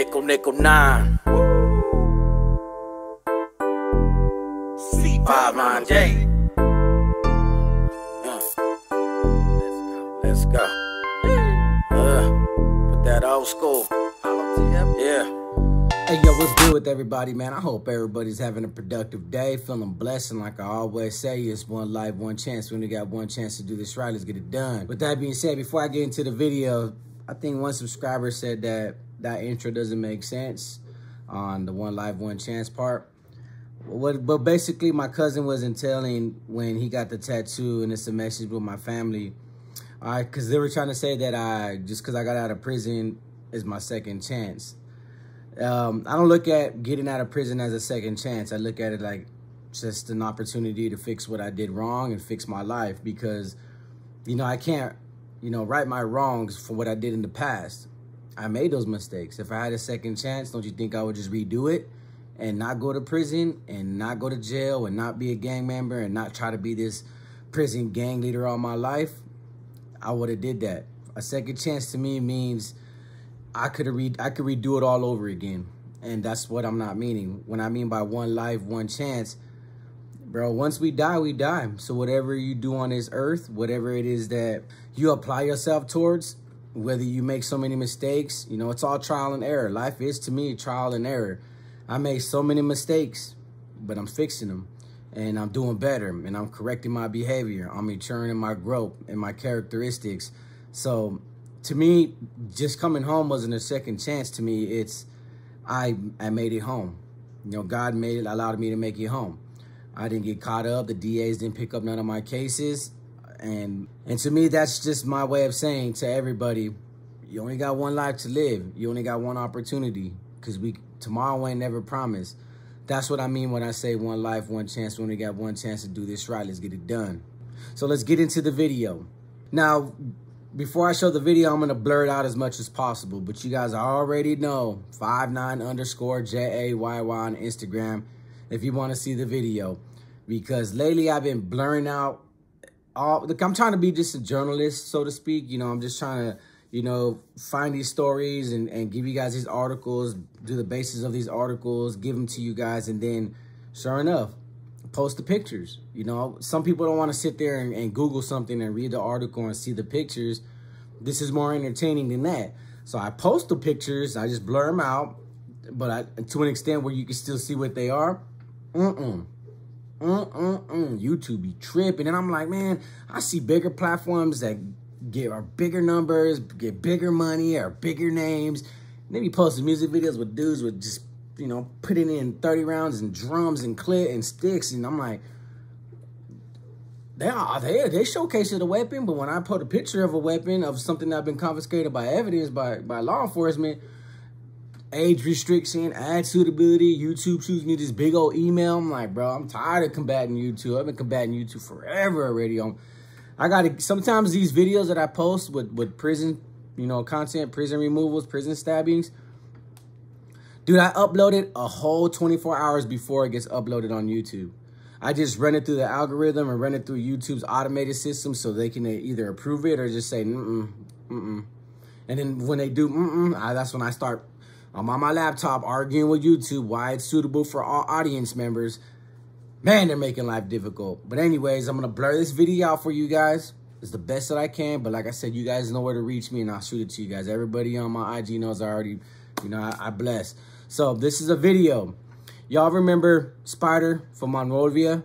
nickel, nickel nine. C5 line J. Uh, let's go. Uh, put that old school. Yeah. Hey, yo, what's good with everybody, man? I hope everybody's having a productive day, feeling blessed, and like I always say, it's one life, one chance. When we only got one chance to do this right. Let's get it done. With that being said, before I get into the video, I think one subscriber said that that intro doesn't make sense on the one life, one chance part. What, but basically, my cousin wasn't telling when he got the tattoo, and it's a message with my family. Right, because they were trying to say that I just because I got out of prison is my second chance. Um, I don't look at getting out of prison as a second chance. I look at it like just an opportunity to fix what I did wrong and fix my life because, you know, I can't you know, right my wrongs for what I did in the past. I made those mistakes. If I had a second chance, don't you think I would just redo it and not go to prison and not go to jail and not be a gang member and not try to be this prison gang leader all my life? I would have did that. A second chance to me means I could have re I could redo it all over again. And that's what I'm not meaning. When I mean by one life, one chance, bro, once we die, we die. So whatever you do on this earth, whatever it is that you apply yourself towards, whether you make so many mistakes, you know, it's all trial and error. Life is to me trial and error. I made so many mistakes, but I'm fixing them and I'm doing better and I'm correcting my behavior. I'm maturing in my growth and my characteristics. So to me, just coming home wasn't a second chance to me. It's I I made it home. You know, God made it, allowed me to make it home. I didn't get caught up. The DAs didn't pick up none of my cases. And and to me, that's just my way of saying to everybody, you only got one life to live. You only got one opportunity because we tomorrow ain't never promised. That's what I mean when I say one life, one chance. We only got one chance to do this right. Let's get it done. So let's get into the video. Now, before I show the video, I'm going to blur it out as much as possible. But you guys already know, 59 underscore J-A-Y-Y on Instagram if you want to see the video. Because lately I've been blurring out all, look, I'm trying to be just a journalist, so to speak. You know, I'm just trying to, you know, find these stories and, and give you guys these articles, do the basis of these articles, give them to you guys. And then, sure enough, post the pictures. You know, some people don't want to sit there and, and Google something and read the article and see the pictures. This is more entertaining than that. So I post the pictures. I just blur them out, but I, to an extent where you can still see what they are. Mm-mm. Mm-mm-mm. YouTube be tripping. And I'm like, man, I see bigger platforms that get our bigger numbers, get bigger money, or bigger names. And they be posting music videos with dudes with just, you know, putting in 30 rounds and drums and clit and sticks. And I'm like, they are they they showcase the weapon, but when I put a picture of a weapon of something that been confiscated by evidence by by law enforcement, age restriction, ad suitability. YouTube shoots me this big old email. I'm like, bro, I'm tired of combating YouTube. I've been combating YouTube forever already. Um, I got to, sometimes these videos that I post with, with prison, you know, content, prison removals, prison stabbings, dude, I uploaded a whole 24 hours before it gets uploaded on YouTube. I just run it through the algorithm and run it through YouTube's automated system so they can either approve it or just say, mm-mm, mm-mm. And then when they do, mm-mm, that's when I start I'm on my laptop arguing with YouTube why it's suitable for all audience members. Man, they're making life difficult. But anyways, I'm going to blur this video out for you guys. It's the best that I can. But like I said, you guys know where to reach me and I'll shoot it to you guys. Everybody on my IG knows I already, you know, I, I bless. So this is a video. Y'all remember Spider from Monrovia?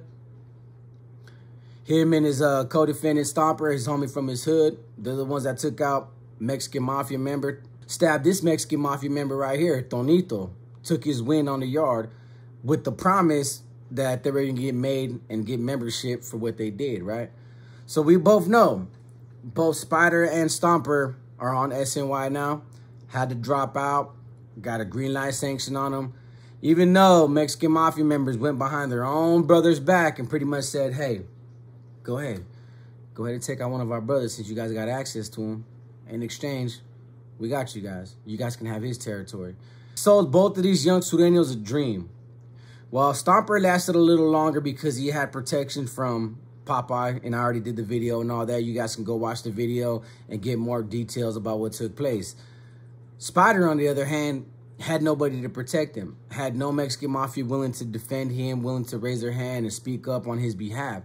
Him and his uh, co-defendant Stomper, his homie from his hood. They're the ones that took out Mexican Mafia member stabbed this Mexican Mafia member right here, Tonito, took his win on the yard with the promise that they were going to get made and get membership for what they did, right? So we both know both Spider and Stomper are on SNY now. Had to drop out. Got a green light sanction on them. Even though Mexican Mafia members went behind their own brother's back and pretty much said, hey, go ahead. Go ahead and take out one of our brothers since you guys got access to him. In exchange, we got you guys. You guys can have his territory. Sold both of these young Sureños a dream. Well, Stomper lasted a little longer because he had protection from Popeye, and I already did the video and all that. You guys can go watch the video and get more details about what took place. Spider, on the other hand, had nobody to protect him, had no Mexican mafia willing to defend him, willing to raise their hand and speak up on his behalf.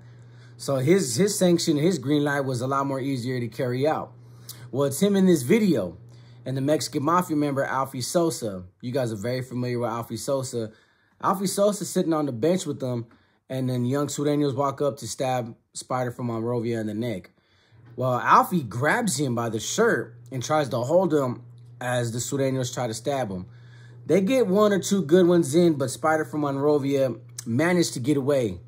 So his his sanction, his green light was a lot more easier to carry out. Well, it's him in this video and the Mexican mafia member, Alfie Sosa. You guys are very familiar with Alfie Sosa. Alfie Sosa sitting on the bench with them, and then young Sureños walk up to stab Spider from Monrovia in the neck. Well, Alfie grabs him by the shirt and tries to hold him as the Sureños try to stab him. They get one or two good ones in, but Spider from Monrovia managed to get away.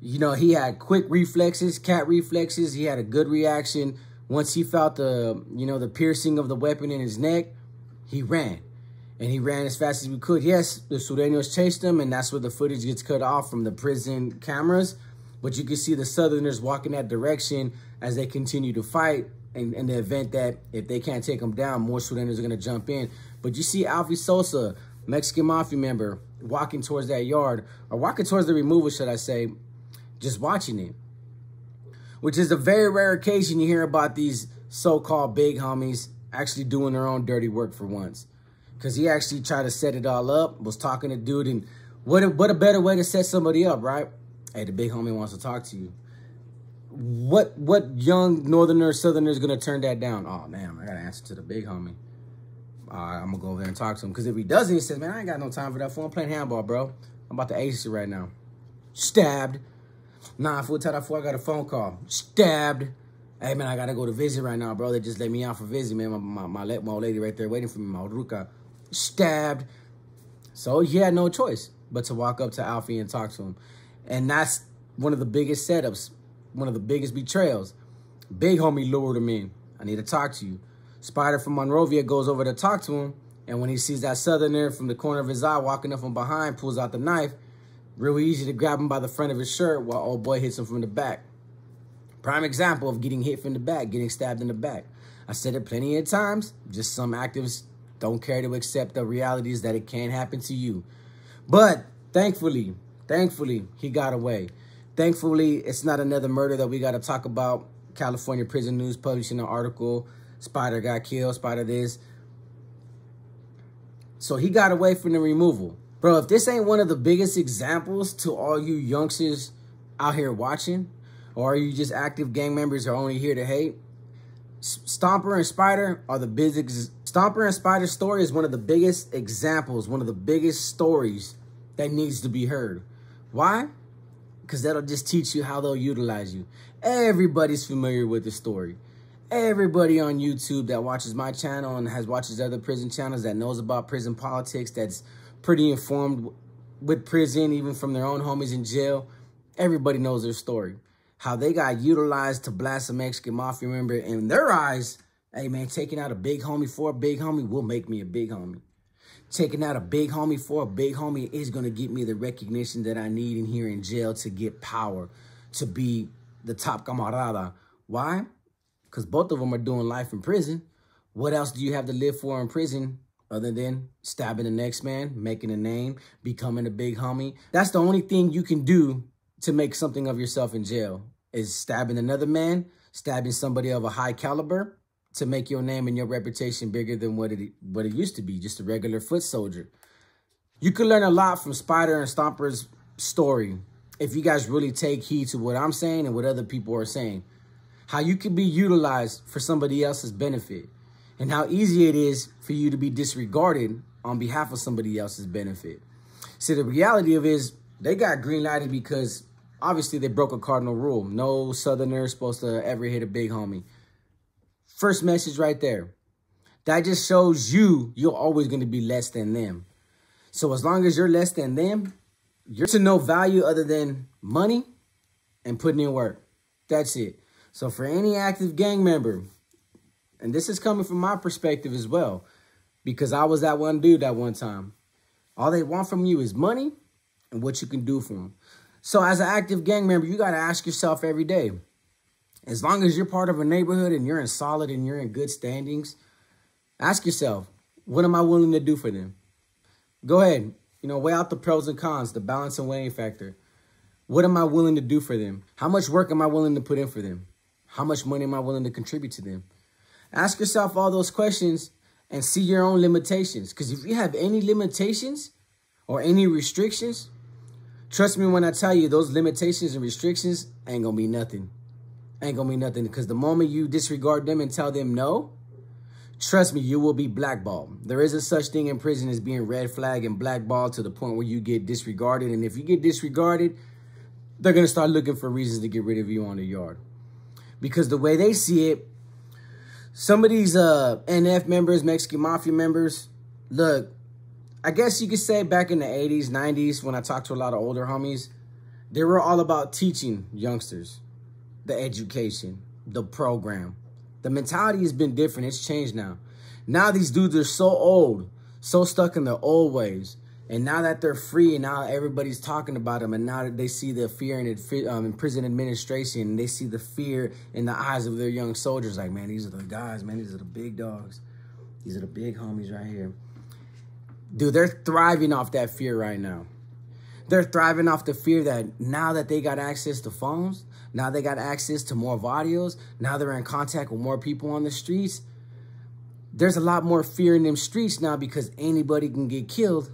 You know, he had quick reflexes, cat reflexes. He had a good reaction. Once he felt the, you know, the piercing of the weapon in his neck, he ran. And he ran as fast as we could. Yes, the Sureños chased him, and that's where the footage gets cut off from the prison cameras. But you can see the Southerners walking that direction as they continue to fight in, in the event that if they can't take them down, more Sureños are going to jump in. But you see Alfie Sosa, Mexican Mafia member, walking towards that yard, or walking towards the removal, should I say, just watching it. Which is a very rare occasion you hear about these so-called big homies actually doing their own dirty work for once. Because he actually tried to set it all up, was talking to dude, and what a, what a better way to set somebody up, right? Hey, the big homie wants to talk to you. What what young northerner, southerner is going to turn that down? Oh, man, I got to answer to the big homie. Uh, I'm going to go over there and talk to him. Because if he doesn't, he says, man, I ain't got no time for that. Fool. I'm playing handball, bro. I'm about to ace it right now. Stabbed. Nah, fool, tell that fool I got a phone call. Stabbed. Hey, man, I got to go to visit right now, bro. They just let me out for visit, man. My, my, my, my old lady right there waiting for me, my ruka. Stabbed. So he had no choice but to walk up to Alfie and talk to him. And that's one of the biggest setups, one of the biggest betrayals. Big homie lured him in. I need to talk to you. Spider from Monrovia goes over to talk to him. And when he sees that southerner from the corner of his eye walking up from behind, pulls out the knife, real easy to grab him by the front of his shirt while old boy hits him from the back. Prime example of getting hit from the back, getting stabbed in the back. I said it plenty of times. Just some actives don't care to accept the realities that it can happen to you. But thankfully, thankfully, he got away. Thankfully, it's not another murder that we got to talk about. California Prison News publishing an article. Spider got killed, Spider this. So he got away from the removal. Bro, if this ain't one of the biggest examples to all you youngsters out here watching, or are you just active gang members who are only here to hate? Stomper and Spider are the biggest. Stomper and Spider story is one of the biggest examples, one of the biggest stories that needs to be heard. Why? Because that'll just teach you how they'll utilize you. Everybody's familiar with the story. Everybody on YouTube that watches my channel and has watches other prison channels that knows about prison politics, that's pretty informed with prison, even from their own homies in jail. Everybody knows their story how they got utilized to blast a Mexican mafia member. In their eyes, hey, man, taking out a big homie for a big homie will make me a big homie. Taking out a big homie for a big homie is going to get me the recognition that I need in here in jail to get power, to be the top camarada. Why? Because both of them are doing life in prison. What else do you have to live for in prison other than stabbing the next man, making a name, becoming a big homie? That's the only thing you can do to make something of yourself in jail is stabbing another man, stabbing somebody of a high caliber to make your name and your reputation bigger than what it what it used to be, just a regular foot soldier. You can learn a lot from Spider and Stomper's story if you guys really take heed to what I'm saying and what other people are saying. How you can be utilized for somebody else's benefit and how easy it is for you to be disregarded on behalf of somebody else's benefit. So the reality of it is they got green lighted because obviously they broke a cardinal rule. No Southerner is supposed to ever hit a big homie. First message right there. That just shows you you're always going to be less than them. So as long as you're less than them, you're to no value other than money and putting in work. That's it. So for any active gang member, and this is coming from my perspective as well, because I was that one dude that one time. All they want from you is money and what you can do for them. So as an active gang member, you got to ask yourself every day, as long as you're part of a neighborhood and you're in solid and you're in good standings, ask yourself, what am I willing to do for them? Go ahead, you know, weigh out the pros and cons, the balance and weighing factor. What am I willing to do for them? How much work am I willing to put in for them? How much money am I willing to contribute to them? Ask yourself all those questions and see your own limitations. Because if you have any limitations or any restrictions, trust me when I tell you those limitations and restrictions ain't gonna be nothing. Ain't gonna be nothing. Because the moment you disregard them and tell them no, trust me, you will be blackballed. There is a such thing in prison as being red flag and blackballed to the point where you get disregarded. And if you get disregarded, they're going to start looking for reasons to get rid of you on the yard. Because the way they see it, some of these uh, NF members, Mexican Mafia members, look, I guess you could say back in the 80s, 90s, when I talked to a lot of older homies, they were all about teaching youngsters the education, the program. The mentality has been different. It's changed now. Now these dudes are so old, so stuck in their old ways. And now that they're free and now everybody's talking about them and now that they see the fear in, um, in prison administration and they see the fear in the eyes of their young soldiers like, man, these are the guys, man, these are the big dogs. These are the big homies right here. Dude, they're thriving off that fear right now. They're thriving off the fear that now that they got access to phones, now they got access to more videos, now they're in contact with more people on the streets. There's a lot more fear in them streets now because anybody can get killed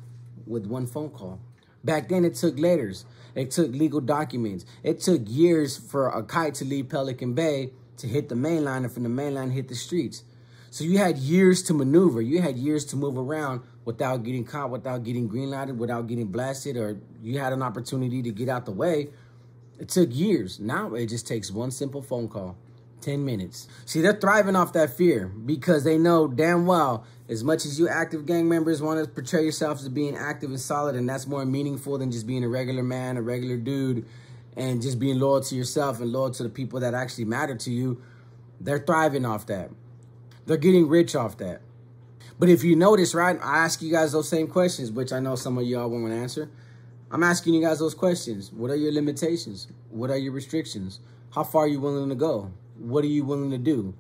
with one phone call. Back then, it took letters. It took legal documents. It took years for a kite to leave Pelican Bay to hit the main line and from the main line hit the streets. So you had years to maneuver. You had years to move around without getting caught, without getting green lighted, without getting blasted, or you had an opportunity to get out the way. It took years. Now it just takes one simple phone call. 10 minutes. See, they're thriving off that fear because they know damn well as much as you active gang members want to portray yourselves as being active and solid, and that's more meaningful than just being a regular man, a regular dude, and just being loyal to yourself and loyal to the people that actually matter to you, they're thriving off that. They're getting rich off that. But if you notice, right, I ask you guys those same questions, which I know some of y'all won't answer. I'm asking you guys those questions. What are your limitations? What are your restrictions? How far are you willing to go? What are you willing to do?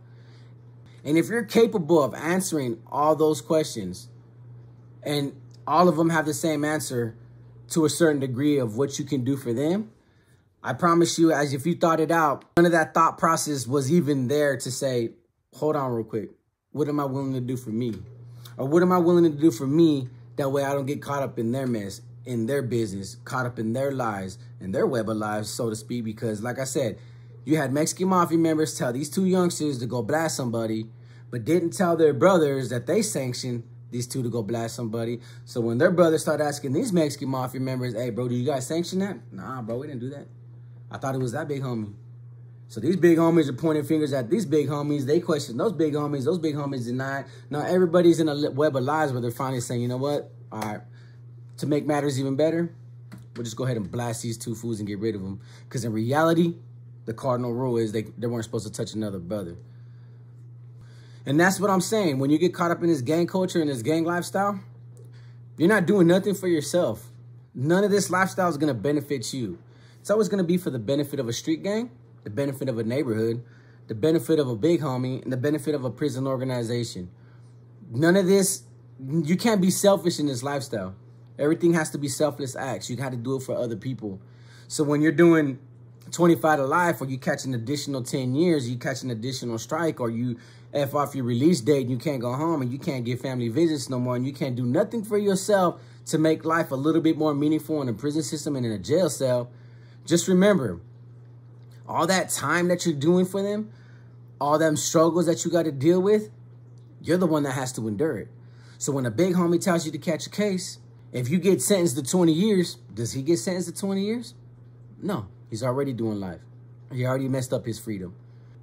And if you're capable of answering all those questions and all of them have the same answer to a certain degree of what you can do for them, I promise you, as if you thought it out, none of that thought process was even there to say, hold on real quick. What am I willing to do for me? Or what am I willing to do for me that way I don't get caught up in their mess, in their business, caught up in their lives, in their web of lives, so to speak. Because like I said, you had Mexican Mafia members tell these two youngsters to go blast somebody, but didn't tell their brothers that they sanctioned these two to go blast somebody. So when their brothers start asking these Mexican Mafia members, hey, bro, do you guys sanction that? Nah, bro, we didn't do that. I thought it was that big homie. So these big homies are pointing fingers at these big homies. They question those big homies. Those big homies deny. Now everybody's in a web of lies where they're finally saying, you know what? All right, to make matters even better, we'll just go ahead and blast these two fools and get rid of them. Because in reality, the cardinal rule is they, they weren't supposed to touch another brother. And that's what I'm saying. When you get caught up in this gang culture and this gang lifestyle, you're not doing nothing for yourself. None of this lifestyle is going to benefit you. It's always going to be for the benefit of a street gang, the benefit of a neighborhood, the benefit of a big homie, and the benefit of a prison organization. None of this, you can't be selfish in this lifestyle. Everything has to be selfless acts. You got to do it for other people. So when you're doing 25 to life or you catch an additional 10 years, you catch an additional strike or you F off your release date and you can't go home and you can't get family visits no more and you can't do nothing for yourself to make life a little bit more meaningful in a prison system and in a jail cell, just remember, all that time that you're doing for them, all them struggles that you got to deal with, you're the one that has to endure it. So when a big homie tells you to catch a case, if you get sentenced to 20 years, does he get sentenced to 20 years? No. He's already doing life. He already messed up his freedom.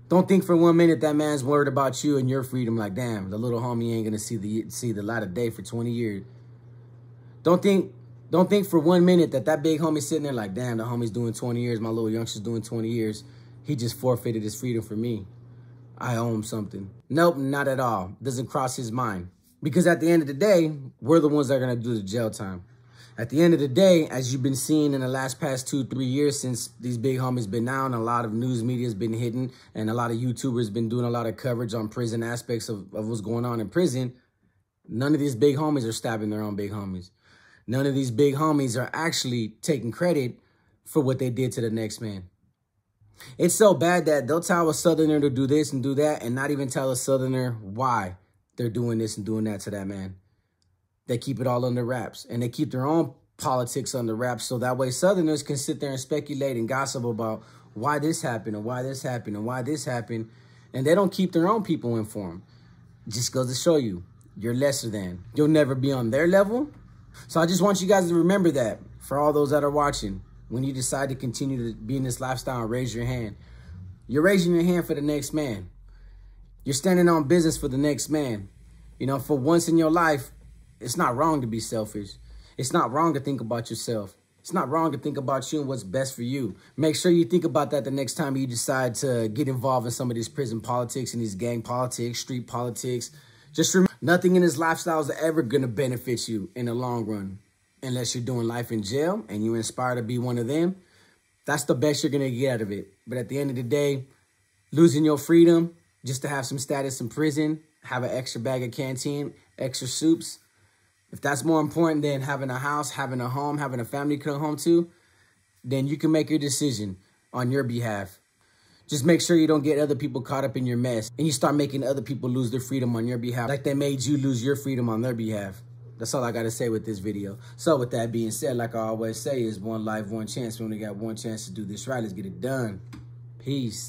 Don't think for one minute that man's worried about you and your freedom. Like, damn, the little homie ain't gonna see the see the light of day for 20 years. Don't think, don't think for one minute that that big homie sitting there like, damn, the homie's doing 20 years. My little youngster's doing 20 years. He just forfeited his freedom for me. I owe him something. Nope, not at all. Doesn't cross his mind. Because at the end of the day, we're the ones that are gonna do the jail time at the end of the day, as you've been seeing in the last past two, three years since these big homies been down, a lot of news media has been hidden and a lot of YouTubers been doing a lot of coverage on prison aspects of, of what's going on in prison. None of these big homies are stabbing their own big homies. None of these big homies are actually taking credit for what they did to the next man. It's so bad that they'll tell a Southerner to do this and do that and not even tell a Southerner why they're doing this and doing that to that man. They keep it all under wraps and they keep their own politics under wraps so that way Southerners can sit there and speculate and gossip about why this happened and why this happened and why this happened. And they don't keep their own people informed. Just goes to show you, you're lesser than. You'll never be on their level. So I just want you guys to remember that for all those that are watching. When you decide to continue to be in this lifestyle, raise your hand. You're raising your hand for the next man. You're standing on business for the next man. You know, for once in your life, it's not wrong to be selfish. It's not wrong to think about yourself. It's not wrong to think about you and what's best for you. Make sure you think about that the next time you decide to get involved in some of these prison politics and these gang politics, street politics. Just remember, nothing in this lifestyle is ever going to benefit you in the long run. Unless you're doing life in jail and you inspire to be one of them. That's the best you're going to get out of it. But at the end of the day, losing your freedom just to have some status in prison, have an extra bag of canteen, extra soups, if that's more important than having a house, having a home, having a family to come home to, then you can make your decision on your behalf. Just make sure you don't get other people caught up in your mess and you start making other people lose their freedom on your behalf like they made you lose your freedom on their behalf. That's all I got to say with this video. So with that being said, like I always say, is one life, one chance. We only got one chance to do this right. Let's get it done. Peace.